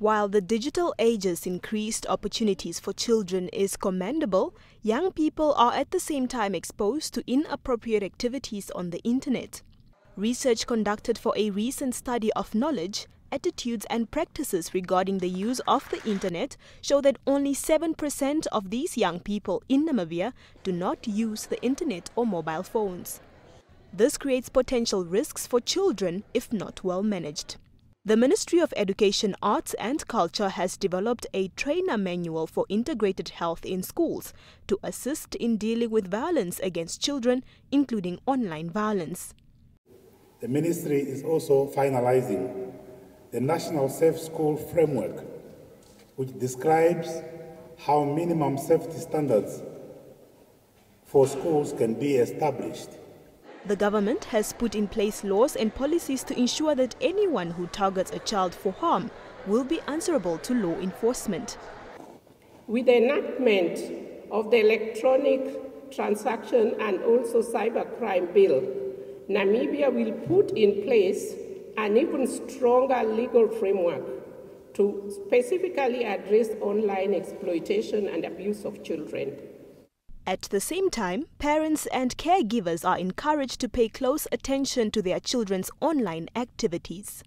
While the digital age's increased opportunities for children is commendable, young people are at the same time exposed to inappropriate activities on the internet. Research conducted for a recent study of knowledge, attitudes and practices regarding the use of the internet show that only 7% of these young people in Namibia do not use the internet or mobile phones. This creates potential risks for children if not well managed. The Ministry of Education, Arts and Culture has developed a trainer manual for integrated health in schools to assist in dealing with violence against children, including online violence. The Ministry is also finalizing the National Safe School Framework, which describes how minimum safety standards for schools can be established. The government has put in place laws and policies to ensure that anyone who targets a child for harm will be answerable to law enforcement. With the enactment of the Electronic Transaction and also Cybercrime Bill, Namibia will put in place an even stronger legal framework to specifically address online exploitation and abuse of children. At the same time, parents and caregivers are encouraged to pay close attention to their children's online activities.